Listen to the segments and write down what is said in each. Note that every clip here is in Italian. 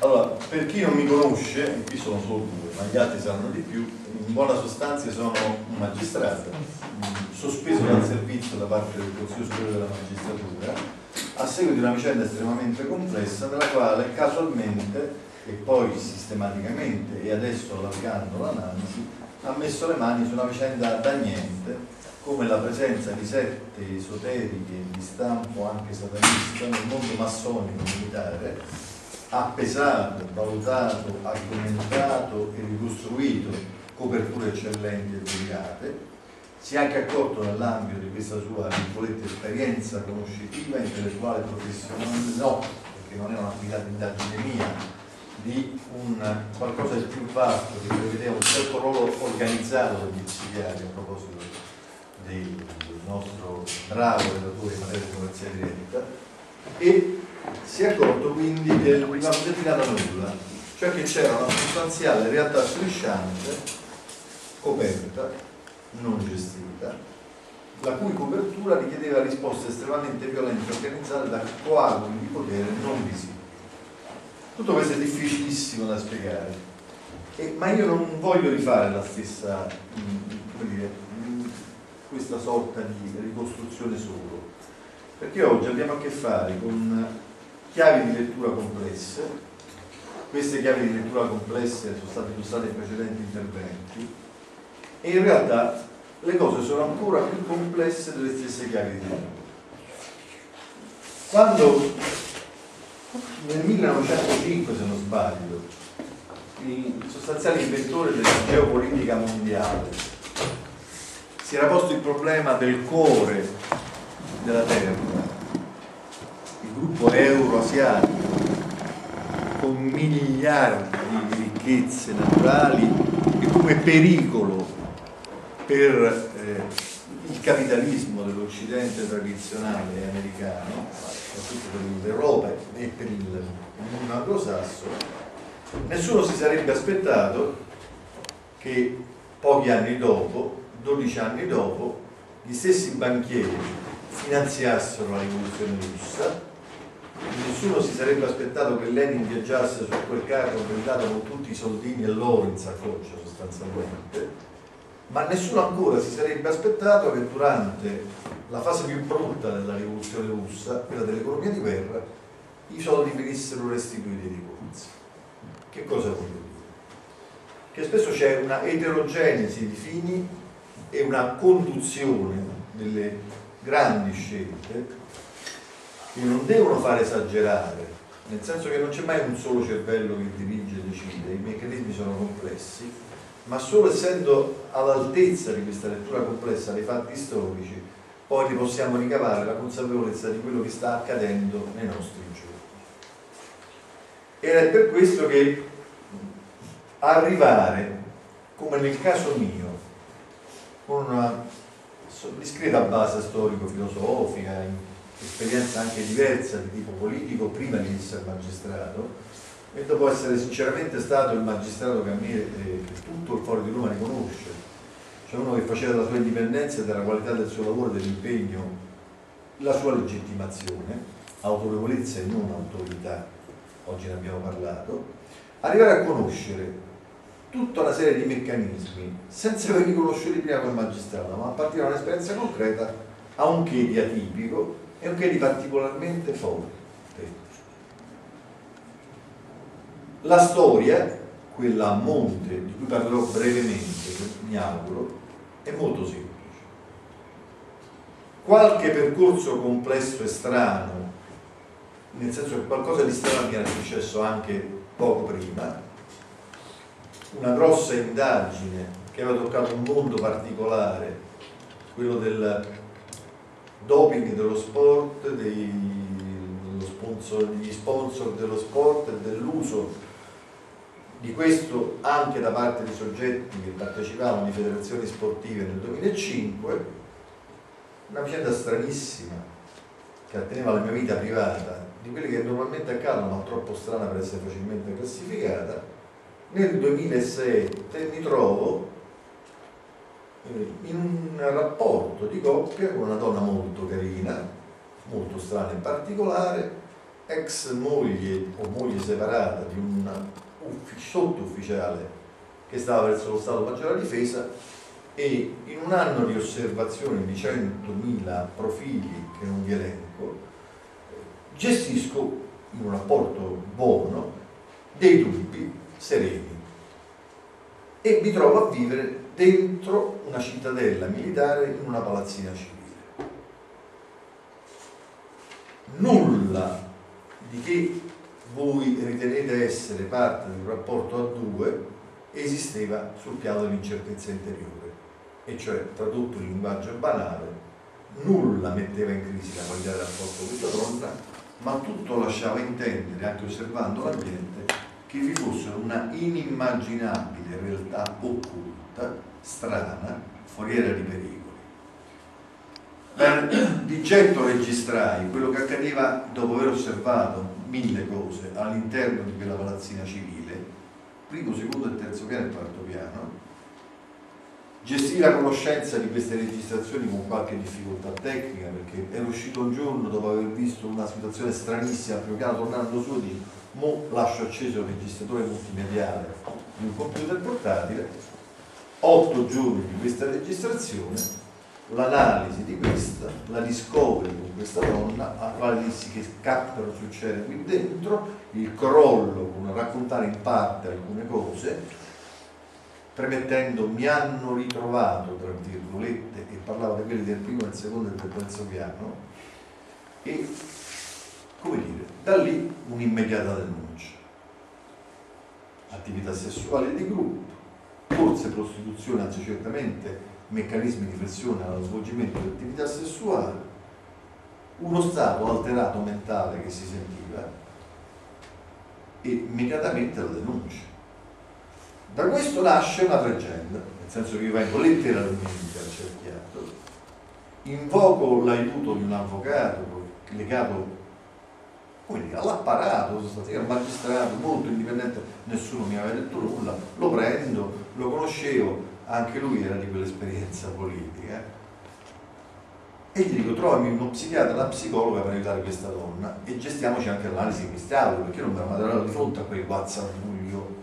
Allora, per chi non mi conosce, qui sono solo due, ma gli altri saranno di più, in buona sostanza sono un magistrato, sospeso dal servizio da parte del Consiglio Superiore della Magistratura, a seguito di una vicenda estremamente complessa nella quale casualmente e poi sistematicamente e adesso allargando l'analisi ha messo le mani su una vicenda da niente come la presenza di sette esoteriche di stampo anche satanista nel mondo massonico militare ha pesato, valutato, argomentato e ricostruito coperture eccellenti e deviate, si è anche accorto nell'ambito di questa sua esperienza conoscitiva, intellettuale, professionale, no, perché non è un'attività di indagine mia, di un qualcosa di più vasto che prevedeva un certo ruolo organizzato degli psichiatri a proposito del nostro bravo relatore in materia di commercia diretta e si è accorto quindi che non si è tirato a nulla, cioè che c'era una sostanziale realtà strisciante, coperta, non gestita, la cui copertura richiedeva risposte estremamente violente organizzate da coaguli di potere non visibili. Tutto questo è difficilissimo da spiegare, e, ma io non voglio rifare la stessa, come dire, questa sorta di ricostruzione solo, perché oggi abbiamo a che fare con chiavi di lettura complesse, queste chiavi di lettura complesse sono state illustrate in precedenti interventi. E in realtà le cose sono ancora più complesse delle stesse chiavi di lettura. Quando nel 1905, se non sbaglio, il sostanziale inventore della geopolitica mondiale si era posto il problema del cuore della Terra, gruppo euroasiatico con miliardi di ricchezze naturali e come pericolo per eh, il capitalismo dell'Occidente tradizionale americano, soprattutto per l'Europa e per il mondo anglosassone, nessuno si sarebbe aspettato che pochi anni dopo, 12 anni dopo, gli stessi banchieri finanziassero la rivoluzione russa nessuno si sarebbe aspettato che Lenin viaggiasse su quel carro blindato con tutti i soldini e l'oro in saccoccia sostanzialmente, ma nessuno ancora si sarebbe aspettato che durante la fase più brutta della rivoluzione russa, quella dell'economia di guerra, i soldi venissero restituiti ai rivoluzzi. Che cosa voglio dire? Che spesso c'è una eterogenesi di fini e una conduzione delle grandi scelte che non devono fare esagerare, nel senso che non c'è mai un solo cervello che dirige e decide, i meccanismi sono complessi, ma solo essendo all'altezza di questa lettura complessa dei fatti storici, poi ne possiamo ricavare la consapevolezza di quello che sta accadendo nei nostri giorni. Ed è per questo che arrivare, come nel caso mio, con una discreta base storico-filosofica, esperienza anche diversa di tipo politico prima di essere magistrato e dopo essere sinceramente stato il magistrato che a me eh, tutto il foro di Roma riconosce. Cioè uno che faceva la sua indipendenza e della qualità del suo lavoro dell'impegno la sua legittimazione autorevolezza e non autorità oggi ne abbiamo parlato arrivare a conoscere tutta una serie di meccanismi senza averli conosciuti prima come magistrato ma a partire da un'esperienza concreta ha un che di atipico è un di particolarmente forte. La storia, quella a monte, di cui parlerò brevemente, mi auguro, è molto semplice. Qualche percorso complesso e strano, nel senso che qualcosa di strano mi era successo anche poco prima, una grossa indagine che aveva toccato un mondo particolare, quello del doping dello sport, dei, sponsor, degli sponsor dello sport e dell'uso di questo anche da parte di soggetti che partecipavano di federazioni sportive nel 2005, una vicenda stranissima che atteneva alla mia vita privata, di quelle che normalmente accadono ma troppo strana per essere facilmente classificata, nel 2007 mi trovo in un rapporto di coppia con una donna molto carina, molto strana in particolare, ex moglie o moglie separata di un sottufficiale che stava verso lo Stato Maggiore della Difesa e in un anno di osservazione di 100.000 profili che non vi elenco, gestisco in un rapporto buono dei dubbi sereni e mi trovo a vivere dentro una cittadella militare in una palazzina civile. Nulla di che voi ritenete essere parte di un rapporto a due esisteva sul piano dell'incertezza interiore, e cioè tradotto in linguaggio banale, nulla metteva in crisi la qualità del rapporto con questa donna, ma tutto lasciava intendere, anche osservando l'ambiente, che vi fosse una inimmaginabile realtà occulta, strana, foriera di pericoli. Di getto registrai quello che accadeva dopo aver osservato mille cose all'interno di quella palazzina civile, primo, secondo e terzo piano e quarto piano, gestì la conoscenza di queste registrazioni con qualche difficoltà tecnica perché ero uscito un giorno dopo aver visto una situazione stranissima al primo tornando su di mo lascio acceso il registratore multimediale di un computer portatile otto giorni di questa registrazione l'analisi di questa, la discovery con questa donna, a quale dissi che cappero succede qui dentro, il crollo con raccontare in parte alcune cose, premettendo mi hanno ritrovato, tra virgolette, e parlava di quelli del primo, del secondo e del terzo piano, e come dire, da lì un'immediata denuncia. Attività sessuali di gruppo, forse prostituzione, anzi certamente meccanismi di flessione allo svolgimento di attività sessuali, uno stato alterato mentale che si sentiva e immediatamente la denuncia. Da questo nasce una tragedia, nel senso che io vengo letteralmente accerchiato, invoco l'aiuto di un avvocato legato all'apparato, sostanzialmente al magistrato, molto indipendente, nessuno mi aveva detto nulla, lo prendo, lo conoscevo, anche lui era di quell'esperienza politica. E gli dico, trovami uno psichiatra, una psicologa per aiutare questa donna e gestiamoci anche l'analisi di questi perché non mi ero trovato di fronte a quel guazzabuglio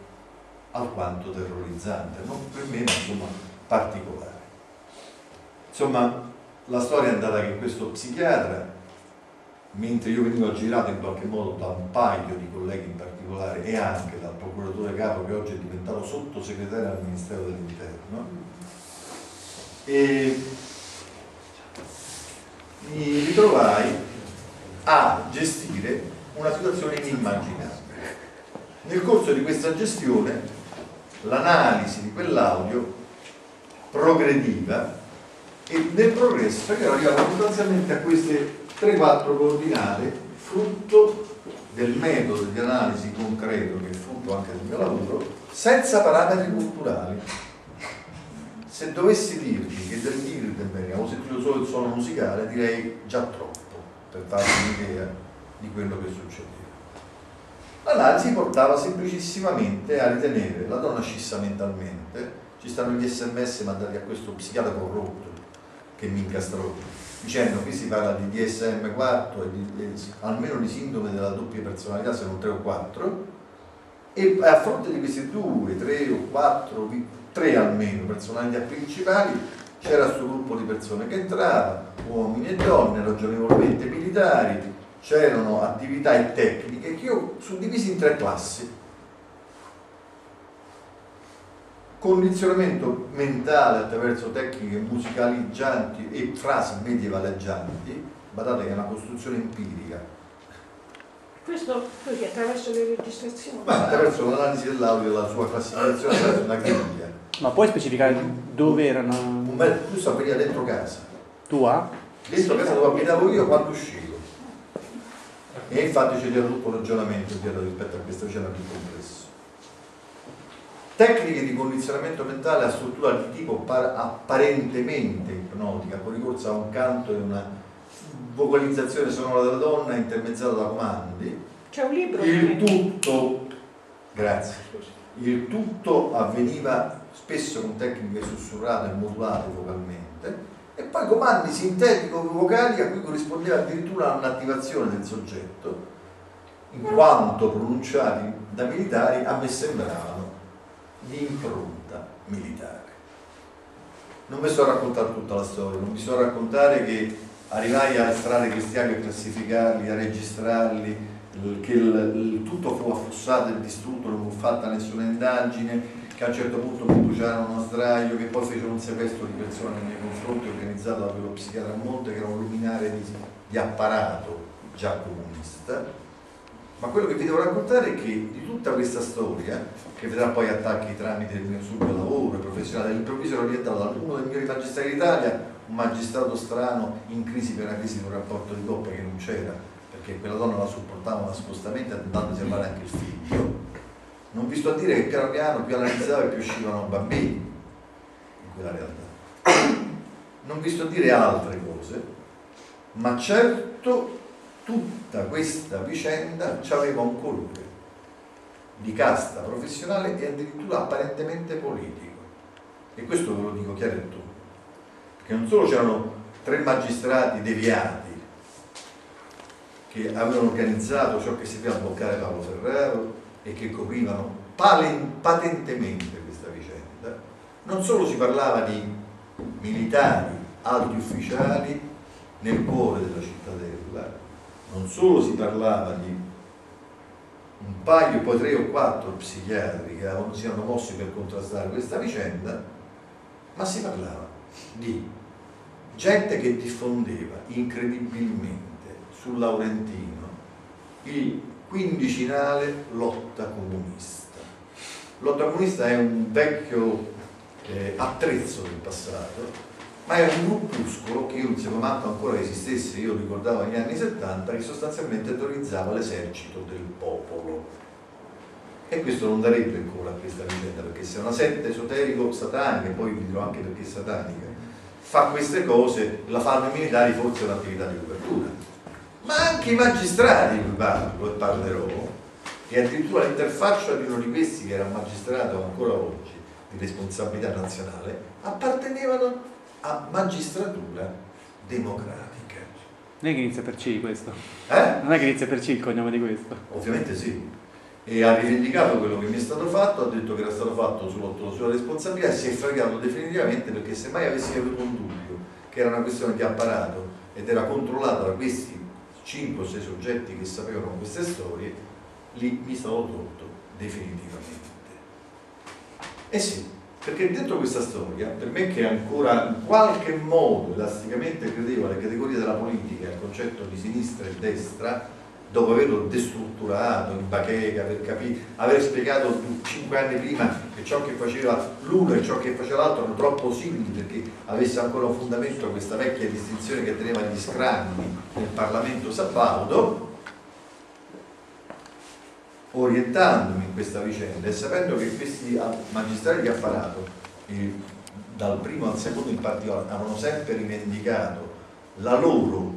alquanto terrorizzante, non per me, ma insomma particolare. Insomma, la storia è andata che questo psichiatra, mentre io venivo girato in qualche modo da un paio di colleghi in particolare e anche procuratore capo che oggi è diventato sottosegretario al Ministero dell'Interno, e mi ritrovai a gestire una situazione inimmaginabile. Nel corso di questa gestione l'analisi di quell'audio progrediva e nel progresso io arrivavo sostanzialmente a queste 3-4 coordinate frutto del metodo di analisi concreto che è frutto anche del mio lavoro senza parametri culturali. Se dovessi dirvi che del Bilderberg avevo sentito solo il suono musicale direi già troppo per darvi un'idea di quello che succedeva. L'analisi portava semplicissimamente a ritenere la donna scissa mentalmente. Ci stanno gli sms mandati a questo psichiatra corrotto che mi incastrò dicendo qui si parla di DSM 4 e di, di, almeno di sindrome della doppia personalità se non 3 o 4 e a fronte di questi due, tre o quattro, tre almeno personalità principali c'era questo gruppo di persone che entrava, uomini e donne, ragionevolmente militari, c'erano attività e tecniche che io suddivisi in tre classi condizionamento mentale attraverso tecniche musicaleggianti e frasi medievaleggianti, badate che è una costruzione empirica. Questo perché attraverso le registrazioni? Ma attraverso l'analisi dell'audio e la sua classificazione attraverso una griglia. Ma puoi specificare dove erano? Un bel, tu stavi dentro casa. Tua? Dentro casa dove abitavo io quando uscivo. E infatti c'è tutto un ragionamento rispetto a questa vicenda più complessa. Tecniche di condizionamento mentale a struttura di tipo apparentemente ipnotica, con ricorso a un canto e una vocalizzazione sonora della donna intermezzata da comandi. C'è un libro. Il tutto, grazie, il tutto avveniva spesso con tecniche sussurrate e modulate vocalmente e poi comandi sintetico-vocali a cui corrispondeva addirittura un'attivazione del soggetto in quanto pronunciati da militari, a me sembravano di impronta militare. Non vi sto a raccontare tutta la storia, non vi sto a raccontare che arrivai a estrarre questi atti, a classificarli, a registrarli, che il, il tutto fu affossato e distrutto, non fu fatta nessuna indagine, che a un certo punto bruciarono uno sdraio, che poi fecero un sequestro di persone nei miei confronti organizzato da quello psichiatra a Monte, che era un luminare di, di apparato già comunista. Ma quello che vi devo raccontare è che di tutta questa storia, che vedrà poi attacchi tramite il mio subito lavoro professionale, all'improvviso ero diventato da uno dei migliori magistrati d'Italia, un magistrato strano in crisi per una crisi di un rapporto di coppia che non c'era, perché quella donna la sopportava nascostamente andando a salvare anche il figlio. Non vi sto a dire che piano piano più analizzavo e più uscivano bambini in quella realtà. Non vi sto a dire altre cose, ma certo tutta questa vicenda aveva un colore di casta professionale e addirittura apparentemente politico. E questo ve lo dico chiaro e tondo. Perché non solo c'erano tre magistrati deviati che avevano organizzato ciò che si vede a bloccare Paolo Ferraro e che coprivano patentemente questa vicenda, non solo si parlava di militari, alti ufficiali nel cuore della cittadella, non solo si parlava di un paio, poi tre o quattro psichiatri che si erano mossi per contrastare questa vicenda, ma si parlava di gente che diffondeva incredibilmente sul Laurentino il quindicinale lotta comunista. Lotta comunista è un vecchio eh, attrezzo del passato ma era un gruppuscolo che io non sapevo manco ancora esistesse, io ricordavo negli anni 70, che sostanzialmente terrorizzava l'esercito del popolo. E questo non darebbe ancora a questa vicenda, perché se una setta esoterico-satanica, poi vi dirò anche perché satanica, fa queste cose, la fanno i militari, forse è un'attività di copertura. Ma anche i magistrati, vi parlo e parlerò, e addirittura l'interfaccia di uno di questi, che era un magistrato ancora oggi, di responsabilità nazionale, appartenevano a magistratura democratica. Non è che inizia per C questo? Eh? Non è che inizia per C il cognome di questo? Ovviamente sì. E ha rivendicato quello che mi è stato fatto, ha detto che era stato fatto sulla sua responsabilità e si è fregato definitivamente perché se mai avessi avuto un dubbio che era una questione di apparato ed era controllata da questi 5 o 6 soggetti che sapevano queste storie, lì mi stavo tolto definitivamente. E sì, perché dentro questa storia, per me che ancora in qualche modo elasticamente credevo alle categorie della politica, al concetto di sinistra e destra, dopo averlo destrutturato in bacheca, aver, capito, aver spiegato cinque anni prima che ciò che faceva l'uno e ciò che faceva l'altro erano troppo simili perché avesse ancora un fondamento questa vecchia distinzione che teneva gli scranni nel Parlamento Sabaudo, orientandomi in questa vicenda e sapendo che questi magistrati di apparato, dal primo al secondo in particolare, avevano sempre rivendicato la loro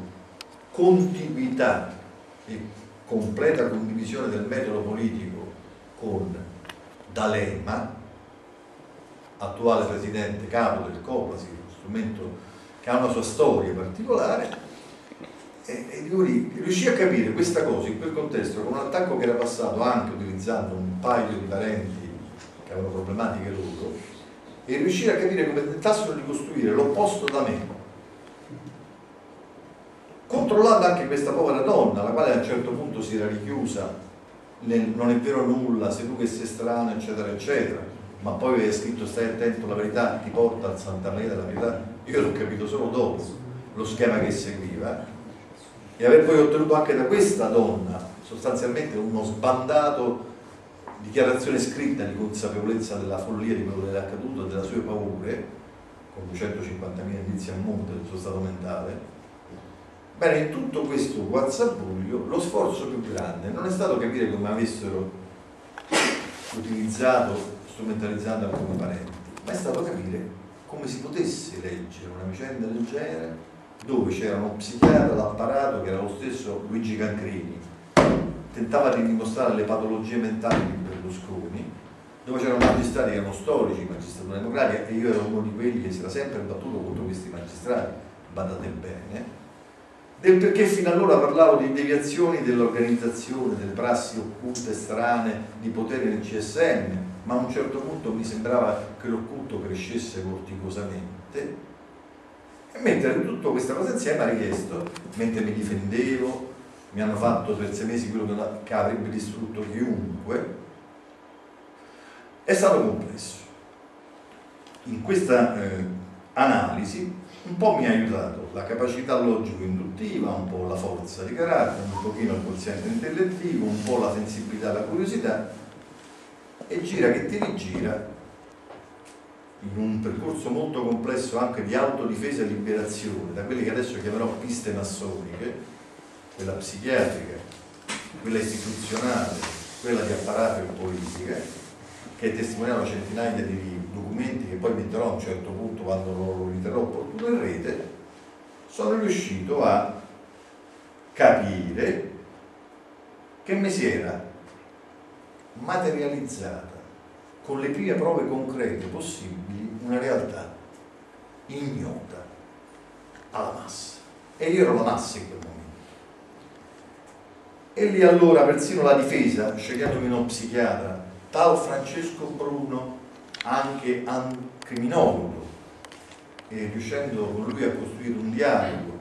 contiguità e completa condivisione del metodo politico con D'Alema, attuale presidente capo del COPASI, uno strumento che ha una sua storia particolare, e, e lui riuscì a capire questa cosa in quel contesto con un attacco che era passato anche utilizzando un paio di parenti che avevano problematiche loro e riuscire a capire come tentassero di costruire l'opposto da me anche questa povera donna la quale a un certo punto si era richiusa nel, non è vero nulla sei tu che sei strano eccetera eccetera. Ma poi aveva scritto stai attento la verità ti porta al Santa Maria della verità io l'ho capito solo dopo lo schema che seguiva. E aver poi ottenuto anche da questa donna sostanzialmente uno sbandato dichiarazione scritta di consapevolezza della follia di quello che è accaduto e delle sue paure con 250.000 indizi a monte del suo stato mentale bene in tutto questo guazzabuglio lo sforzo più grande non è stato capire come avessero utilizzato strumentalizzato alcuni parenti ma è stato capire come si potesse leggere una vicenda del genere dove c'era uno psichiatra d'apparato che era lo stesso Luigi Cancrini, tentava di dimostrare le patologie mentali di Berlusconi, dove c'erano magistrati che erano storici, magistratura democratica, e io ero uno di quelli che si era sempre battuto contro questi magistrati, badate bene, del perché fino allora parlavo di deviazioni dell'organizzazione, delle prassi occulte strane di potere nel CSM, ma a un certo punto mi sembrava che l'occulto crescesse vorticosamente. E mettere tutta questa cosa insieme ha richiesto, mentre mi difendevo, mi hanno fatto per sei mesi quello che avrebbe distrutto chiunque, è stato complesso. In questa eh, analisi un po' mi ha aiutato la capacità logico-induttiva, un po' la forza di carattere, un pochino il quoziente intellettivo, un po' la sensibilità la curiosità e gira che ti rigira in un percorso molto complesso anche di autodifesa e liberazione, da quelle che adesso chiamerò piste massoniche, quella psichiatrica, quella istituzionale, quella di apparato e politica, che testimoniano centinaia di documenti che poi metterò a un certo punto quando lo riterrò opportuno in rete, sono riuscito a capire che mi si era materializzata con le prime prove concrete possibili una realtà ignota alla massa. E io ero la massa in quel momento. E lì allora persino la difesa, scegliendomi uno psichiatra, tal Francesco Bruno, anche criminologo, e riuscendo con lui a costruire un dialogo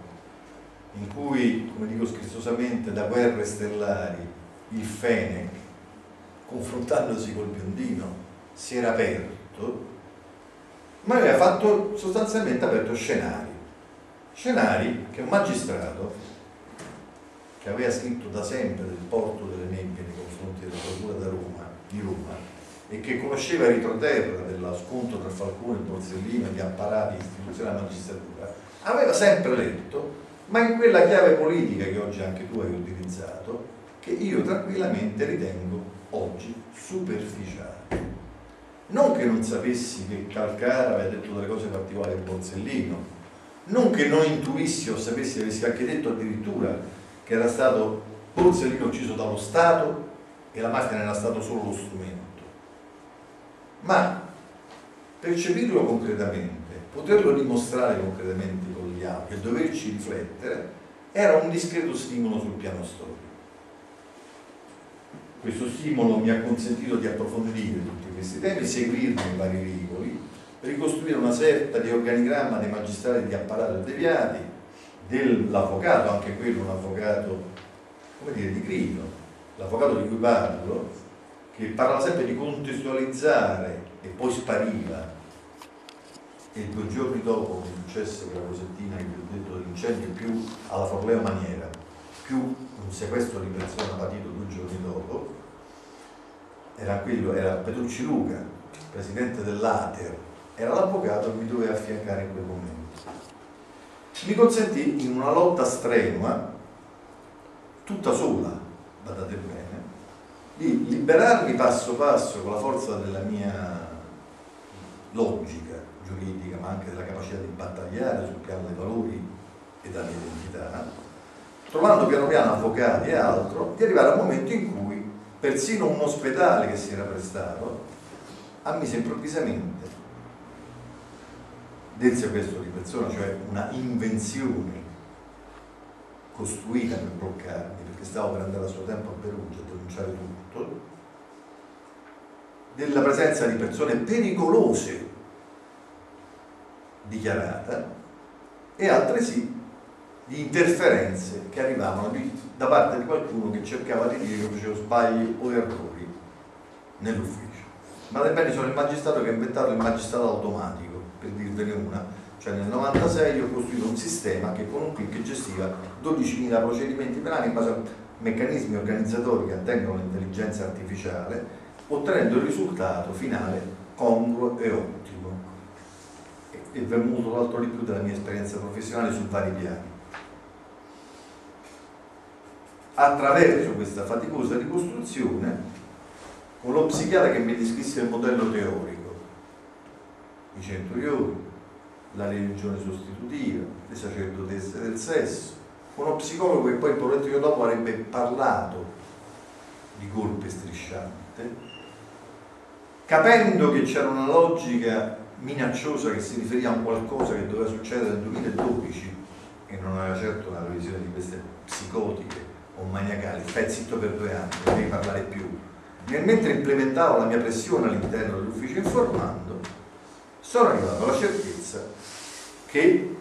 in cui, come dico scherzosamente, da guerre stellari il Fenech, confrontandosi col biondino, si era aperto, ma aveva fatto sostanzialmente aperto scenari. Scenari che un magistrato, che aveva scritto da sempre del porto delle nebbie nei confronti della Procura da Roma, di Roma, e che conosceva il ritroterra dello scontro tra Falcone e Borsellino gli apparati istituzionali della magistratura, aveva sempre letto, ma in quella chiave politica che oggi anche tu hai utilizzato, che io tranquillamente ritengo oggi superficiale. Non che non sapessi che Calcara aveva detto delle cose particolari a Borsellino, non che non intuissi o sapessi, avessi anche detto addirittura che era stato Borsellino ucciso dallo Stato e la mafia era stato solo lo strumento ma percepirlo concretamente, poterlo dimostrare concretamente con gli altri e doverci riflettere era un discreto stimolo sul piano storico. Questo stimolo mi ha consentito di approfondire tutti questi temi, seguirne i vari rivoli, ricostruire una sorta di organigramma dei magistrati di apparato deviati, dell'avvocato, anche quello un avvocato, come dire, di grido, l'avvocato di cui parlo, che parla sempre di contestualizzare e poi spariva. E due giorni dopo mi successo quella cosettina che vi ho detto dell'incendio più alla Forleo maniera più un sequestro di persona patito due giorni dopo era quello, era Petrucci Luca presidente dell'Ater era l'avvocato che mi doveva affiancare in quel momento. Mi consentì in una lotta strenua tutta sola badate bene di liberarmi passo passo con la forza della mia logica giuridica, ma anche della capacità di battagliare sul piano dei valori e della mia identità, trovando piano piano avvocati e altro, di arrivare al momento in cui persino un ospedale che si era prestato ammise improvvisamente del sequestro di persona, cioè una invenzione costruita per bloccarmi, perché stavo per andare a suo tempo a Perugia a denunciare tutto, della presenza di persone pericolose dichiarata e altresì di interferenze che arrivavano da parte di qualcuno che cercava di dire che facevo sbagli o errori nell'ufficio. Ma bene sono il magistrato che ha inventato il magistrato automatico, per dirvene una, cioè nel 96 ho costruito un sistema che con un clic gestiva 12.000 procedimenti penali in base a meccanismi organizzatori che attengono l'intelligenza artificiale, ottenendo il risultato finale congruo e ottimo. E molto l'altro di più della mia esperienza professionale su vari piani. Attraverso questa faticosa ricostruzione, con lo psichiatra che mi descrisse il modello teorico, i centurioni, la religione sostitutiva, le sacerdotesse del sesso, uno psicologo che poi il poveretto dopo avrebbe parlato di colpe strisciante, capendo che c'era una logica minacciosa che si riferiva a qualcosa che doveva succedere nel 2012 e non aveva certo una previsione di queste psicotiche o maniacali, stai zitto per due anni, non devi parlare più. Nel mentre implementavo la mia pressione all'interno dell'ufficio informando, sono arrivato alla certezza che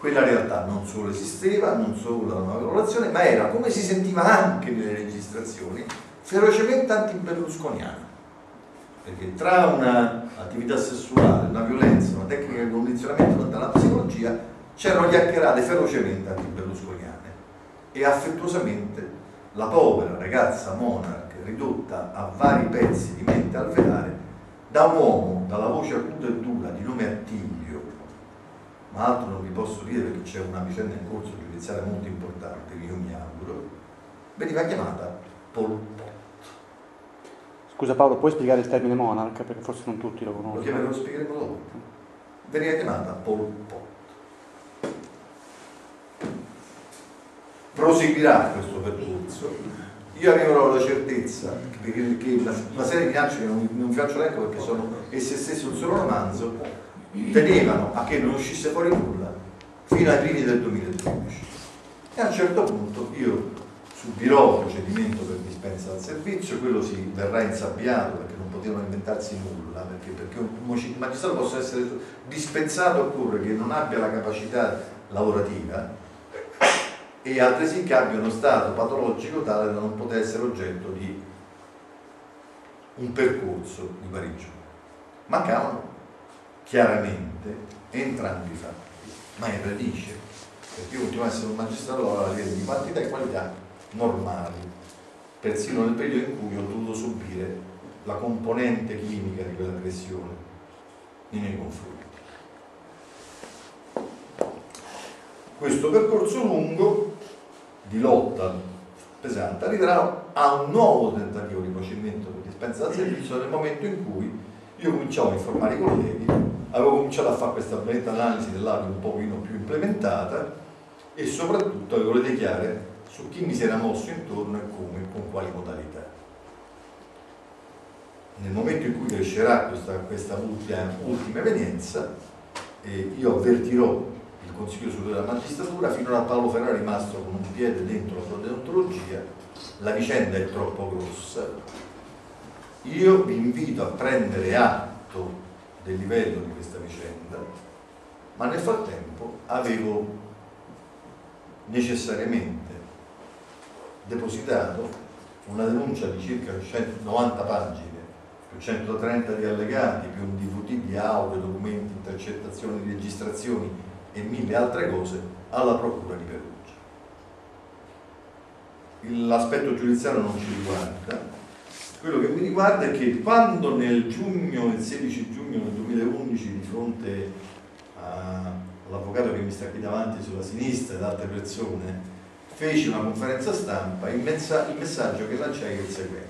quella realtà non solo esisteva, non solo la nuova colorazione, ma era, come si sentiva anche nelle registrazioni, ferocemente anti-berlusconiana. Perché tra un'attività sessuale, una violenza, una tecnica di condizionamento dalla psicologia, c'erano chiacchierate ferocemente anti-berlusconiane e affettuosamente la povera ragazza monarca ridotta a vari pezzi di mente alveare da un uomo dalla voce acuta e dura di nome Attilio, ma altro non vi posso dire perché c'è una vicenda in corso giudiziaria molto importante che io mi auguro, veniva chiamata Pol Pot. Scusa Paolo, puoi spiegare il termine monarca? Perché forse non tutti lo Lo conoscono. chiamerò, lo spiegheremo dopo. Veniva chiamata Pol Pot. Proseguirà questo percorso. Io avevo la certezza che, che una, una serie di minacce non, non vi faccio l'eco perché sono esse stesse un solo romanzo, tenevano a che non uscisse fuori nulla fino ai primi del 2013. E a un certo punto io subirò il procedimento per dispensa dal servizio, quello si verrà insabbiato perché non potevano inventarsi nulla, perché, perché un magistrato possa essere dispensato occorre che non abbia la capacità lavorativa e altresì che abbia uno stato patologico tale da non poter essere oggetto di un percorso di guarigione. Mancavano chiaramente entrambi i fatti, ma in radice, perché io continuo a essere un magistrato a livello di quantità e qualità normali, persino nel periodo in cui ho dovuto subire la componente chimica di quell'aggressione nei miei confronti. Questo percorso lungo di lotta pesante arriverà a un nuovo tentativo di procedimento per dispensa dal servizio nel momento in cui io cominciavo a informare i colleghi, avevo cominciato a fare questa bella analisi dell'audio un pochino più implementata e soprattutto avevo le idee chiare su chi mi si era mosso intorno e come, con quali modalità. Nel momento in cui crescerà questa, questa ultima, ultima evenienza, eh, io avvertirò il Consiglio Superiore della Magistratura, finora a Paolo Ferrari è rimasto con un piede dentro la sua deontologia, la vicenda è troppo grossa. Io vi invito a prendere atto del livello di questa vicenda, ma nel frattempo avevo necessariamente depositato una denuncia di circa 190 pagine, più 130 di allegati, più un DVD di audio, documenti, intercettazioni, registrazioni e mille altre cose alla Procura di Perugia. L'aspetto giudiziario non ci riguarda, quello che mi riguarda è che quando nel giugno, il 16 giugno del 2011, di fronte all'avvocato che mi sta qui davanti sulla sinistra ed altre persone, feci una conferenza stampa, il, messa il messaggio che lanciai è il seguente.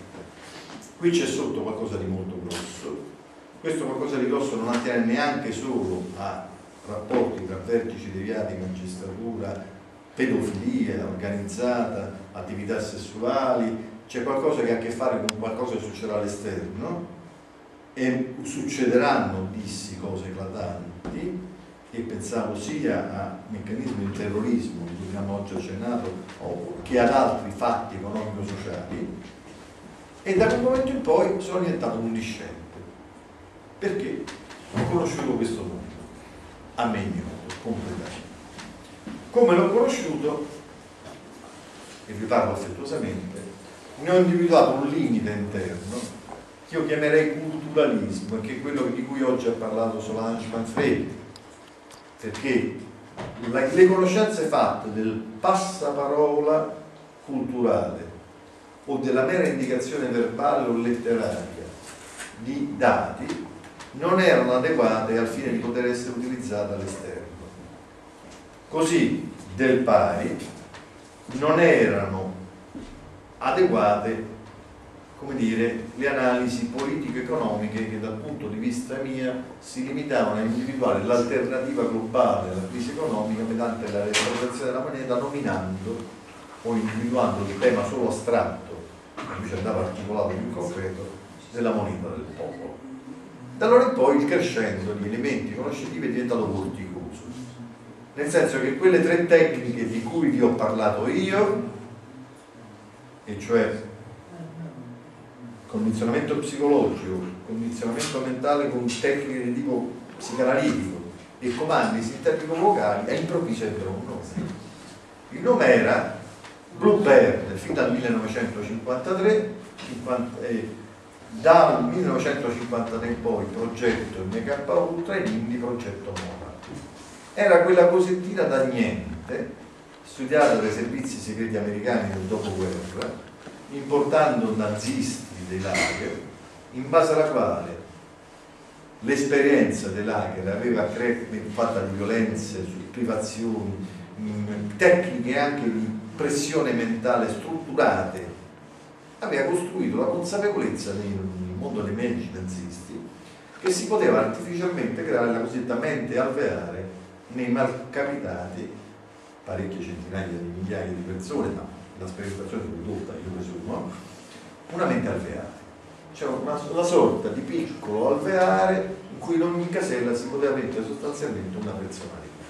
Qui c'è sotto qualcosa di molto grosso, questo qualcosa di grosso non attiene neanche solo a rapporti tra vertici deviati, magistratura, pedofilia organizzata, attività sessuali, c'è qualcosa che ha a che fare con qualcosa che succederà all'esterno e succederanno, dissi, cose eclatanti e pensavo sia a meccanismi di terrorismo di cui abbiamo oggi accennato che ad altri fatti economico-sociali. E da quel momento in poi sono diventato un discente. Perché? Ho conosciuto questo mondo a me ignoto completamente. Come l'ho conosciuto e vi parlo affettuosamente ne ho individuato un limite interno che io chiamerei culturalismo che è quello di cui oggi ha parlato Solange Manfredi perché le conoscenze fatte del passaparola culturale o della mera indicazione verbale o letteraria di dati non erano adeguate al fine di poter essere utilizzate all'esterno. Così, del pari, non erano adeguate come dire, le analisi politico-economiche che dal punto di vista mia si limitavano a individuare l'alternativa globale alla crisi economica mediante la restaurazione della moneta nominando o individuando il tema solo astratto, invece andava articolato più concreto, della moneta del popolo. Da allora in poi il crescendo di elementi conoscitivi è diventato vorticoso. nel senso che quelle tre tecniche di cui vi ho parlato io, e cioè condizionamento psicologico, condizionamento mentale con tecniche di tipo psicanalitico e comandi sintettico-vocali, all'improvviso ebbero un nome. Il nome era Bluebird, fin dal 1953, 50, eh, dal 1953 in poi progetto MK Ultra e quindi progetto Mona. Era quella cosettina da niente, studiata dai servizi segreti americani del dopoguerra, importando nazisti dei lager, in base alla quale l'esperienza dei lager aveva fatta di violenze, privazioni, tecniche anche di pressione mentale strutturate, aveva costruito la consapevolezza nel mondo dei medici nazisti che si poteva artificialmente creare la cosiddetta mente alveare nei malcapitati, parecchie centinaia di migliaia di persone, ma la sperimentazione è ridotta, io presumo, una mente alveare. Cioè una, una sorta di piccolo alveare in cui in ogni casella si poteva mettere sostanzialmente una personalità,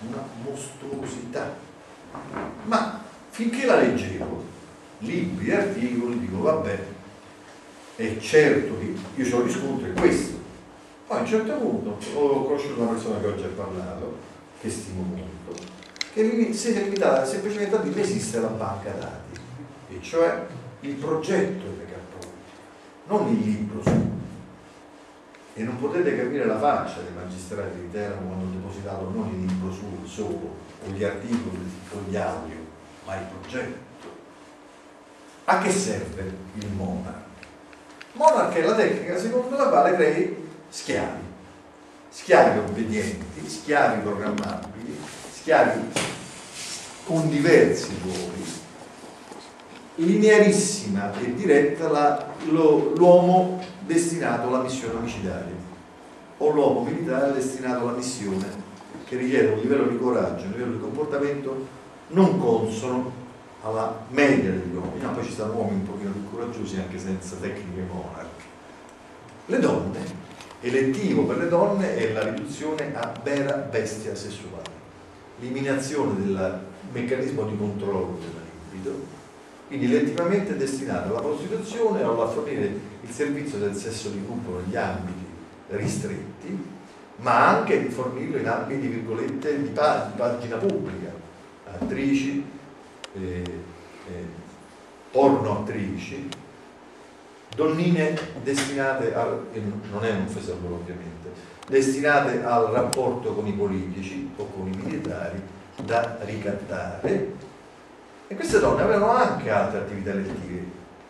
una mostruosità. Ma finché la leggevo, libri articoli, dico vabbè, è certo che io ho riscontro è questo. Poi a un certo punto ho conosciuto una persona che oggi ha parlato, che stimo molto, che si è limitata semplicemente a dire esiste la banca dati, e cioè il progetto MK non il libro su. E non potete capire la faccia dei magistrati di Teramo quando hanno depositato non il libro su solo, o gli articoli o gli audio, ma il progetto. A che serve il Monarch? Monarch è la tecnica secondo la quale crei schiavi, schiavi obbedienti, schiavi programmabili, schiavi con diversi ruoli, linearissima e diretta l'uomo destinato alla missione omicidaria o l'uomo militare destinato alla missione che richiede un livello di coraggio, un livello di comportamento non consono alla media degli uomini, no, poi ci stanno uomini un pochino più coraggiosi anche senza tecniche monarche. Le donne, elettivo per le donne è la riduzione a vera bestia sessuale, l'eliminazione del meccanismo di controllo della libido, quindi elettivamente destinato alla prostituzione o a fornire il servizio del sesso di gruppo negli ambiti ristretti, ma anche di fornirlo in ambiti, virgolette, di, pagina pubblica, attrici, eh, eh, porno attrici, donnine destinate al, non è un'offesa a loro ovviamente, destinate al rapporto con i politici o con i militari da ricattare. E queste donne avevano anche altre attività elettive,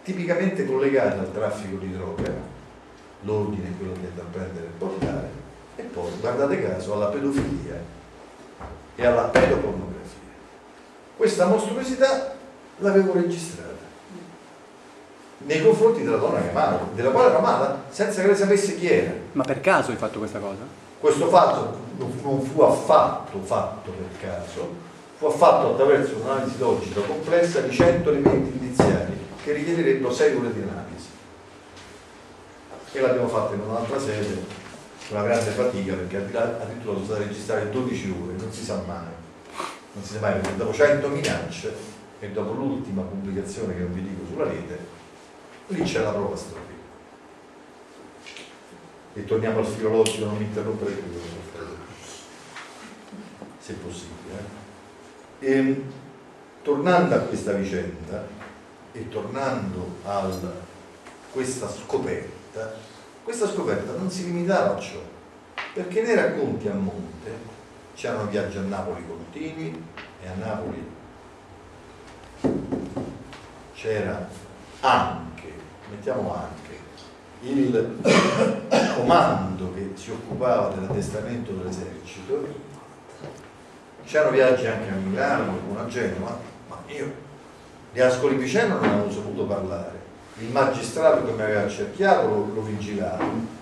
tipicamente collegate al traffico di droga, l'ordine è quello che è da prendere e portare, e poi, guardate caso, alla pedofilia e alla pedopornografia. Questa mostruosità l'avevo registrata nei confronti della donna che amava, della quale era amata, senza che lei sapesse chi era. Ma per caso hai fatto questa cosa? Questo fatto non fu affatto fatto per caso, fu fatto attraverso un'analisi logica complessa di 100 elementi indiziari che richiederebbero 6 ore di analisi. E l'abbiamo fatta in un'altra sede, con una grande fatica, perché addirittura sono state registrare 12 ore, non si sa mai. Non si sa mai, perché dopo 100 minacce e dopo l'ultima pubblicazione che non vi dico sulla rete, lì c'è la prova storica. E torniamo al filologico, non mi interrompere più, se possibile. Eh? E, ehm, tornando a questa vicenda e tornando a questa scoperta, questa scoperta non si limitava a ciò, perché nei racconti a monte c'erano viaggi a Napoli continui e a Napoli c'era anche, mettiamo anche, il comando che si occupava dell'addestramento dell'esercito c'erano viaggi anche a Milano, qualcuno a Genova, ma io di Ascoli Piceno non avevo saputo parlare. Il magistrato che mi aveva accerchiato lo, lo vigilavo.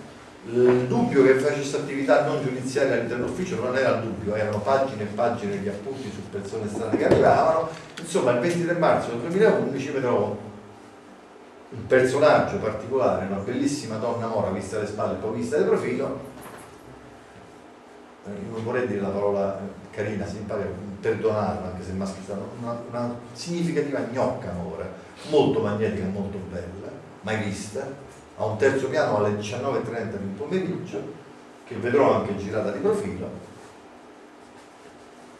Il dubbio che facesse attività non giudiziaria all'interno dell'ufficio non era dubbio, erano pagine e pagine di appunti su persone strane che arrivavano. Insomma, il 23 marzo del 2011 mi trovo un personaggio particolare, una bellissima donna mora vista alle spalle e poi vista di profilo, eh, non vorrei dire la parola eh, carina, simpatica, perdonarla, anche se maschile, una, una significativa gnocca ora, molto magnetica, molto bella, mai vista, a un terzo piano alle 19.30 del pomeriggio, che vedrò anche girata di profilo.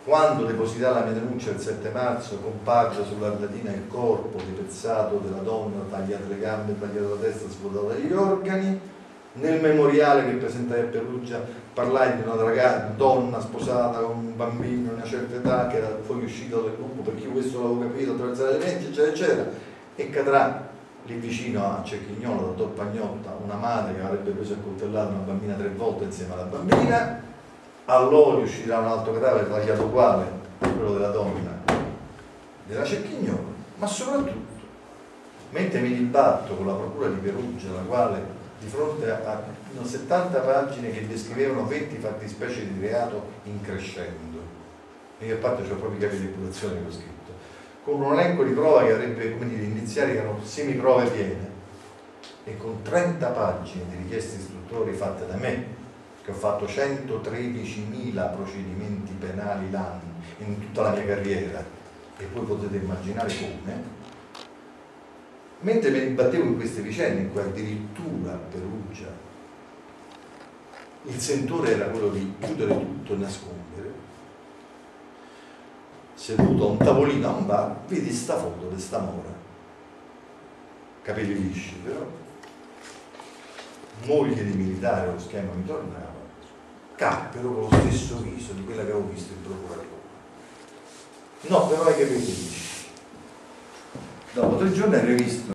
Quando depositai la mia denuncia il 7 marzo, comparve sull'ardatina il corpo dipezzato della donna, tagliate le gambe, tagliata la testa, svuotata gli organi. Nel memoriale che presentai a Perugia parlai di una ragazza, donna sposata con un bambino di una certa età che era poi uscita dal gruppo perché questo l'avevo capito attraverso le leggi, eccetera, eccetera. E cadrà lì vicino a Cecchignolo, da Toppagnotta, una madre che avrebbe preso e coltellato una bambina tre volte insieme alla bambina all'olio uscirà un altro cadavere tagliato uguale quello della donna della Cecchignolo ma soprattutto mentre mi dibatto con la procura di Perugia la quale di fronte a 70 pagine che descrivevano 20 fattispecie di reato in crescendo e a parte ho proprio capito imputazione che ho scritto con un elenco di prova che avrebbe come dire iniziali che erano semiprove piene e con 30 pagine di richieste istruttorie fatte da me che ho fatto 113.000 procedimenti penali l'anno in tutta la mia carriera e poi potete immaginare come, mentre mi dibattevo in queste vicende in cui addirittura a Perugia il sentore era quello di chiudere tutto e nascondere, seduto a un tavolino a un bar, vedi sta foto di sta mora, capelli lisci però, moglie di militare, lo schema mi tornava, cappero con lo stesso viso di quella che avevo visto in procuratore. No, però hai capito. Dopo tre giorni hai rivisto